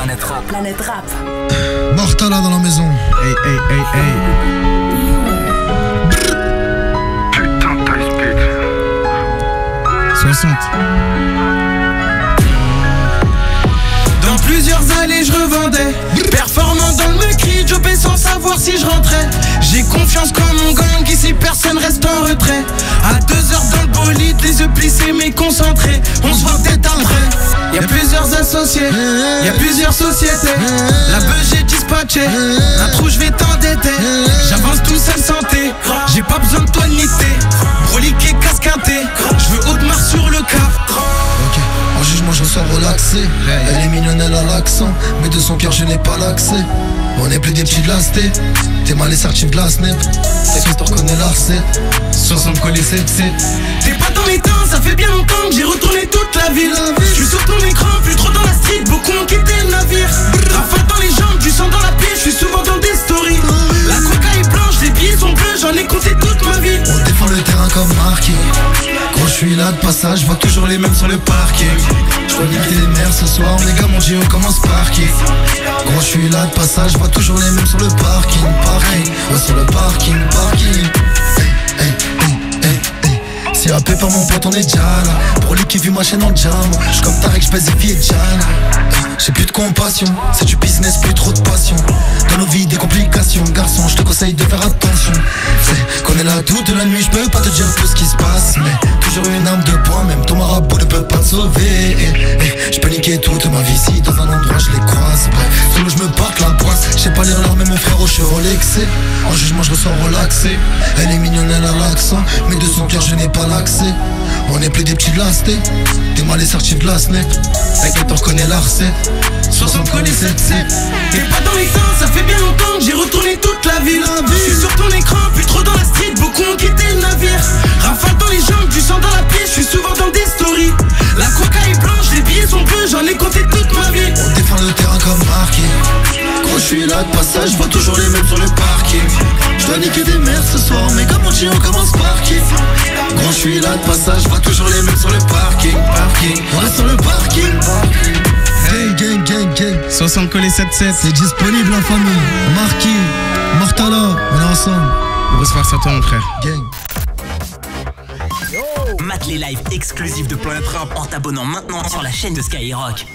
Planète Rap. Planète Rap. Mortala dans la maison. Hey, hey, hey, hey. Putain, t'as speed. 60. Dans plusieurs allées je revendais Performant dans le meurtrier Jobé sans savoir si je rentrais J'ai confiance comme mon gang Ici personne reste en retrait À deux heures dans le bolide Les yeux plissés mais concentrés On se voit peut-être après Y'a plusieurs associés Y'a plusieurs sociétés La beuh j'ai dispatché Un trou je vais t'endetter J'avance tout seul santé J'ai pas besoin de toi de niter Broliqué casquinté Je veux haute marche sur le cap Ok, en jugement je ressors relaxé. Elle est mignonne, elle a l'accent. Mais de son cœur je n'ai pas l'accès. On est plus des petits blastés. T'es mal et sorti de la snap. T'inquiète, t'en reconnais la recette. 60 collés 7 7 T'es pas dans les temps, ça fait bien longtemps que j'ai retourné toute comme marqué. Quand je suis là de passage, je vois toujours les mêmes sur le parquet. Je niquer les mères ce soir, les gars, mon on commence par qui Quand je suis là de passage, je vois toujours les mêmes sur le parking. Parking, ouais, sur le parking, parking. Hey, hey, hey, hey, hey. Par mon pote, on est déjà là. Pour lui qui vit ma chaîne en diamant. J'suis comme Tarek, j'pèse des filles et Diana. J'ai plus de compassion, c'est du business, plus trop de passion. Dans nos vies, des complications, garçon, je toute ma vie dans un endroit je les croise. Bref, solo je me la poisse, je sais pas lire mais mon frère au cheveu relaxé. En jugement, je ressors relaxé. Elle est mignonne, elle a l'accent, mais de son cœur, je n'ai pas l'accès. On est plus des petits blastés, t'es mal sorti de la snap. T'inquiète, on reconnaît la recette. 60 collés 7 7 T'es pas dans les temps, ça fait bien longtemps que j'ai retourné toute la ville Je suis suis là de passage, je vois toujours les mêmes sur le parking. Je dois niquer des mères ce soir, mais comme on dit, on commence par qui? Quand je suis là de passage, je vois toujours les mêmes sur le parking. Parking, ouais, sur le parking. Gang, gang, gang, gang. 60 collés 7 7. C'est disponible en famille. Marquis, Mortala, on est ensemble. Grosse force à toi, mon frère. Gang. Mate les lives exclusifs de Planète Rap en t'abonnant maintenant sur la chaîne de Skyrock.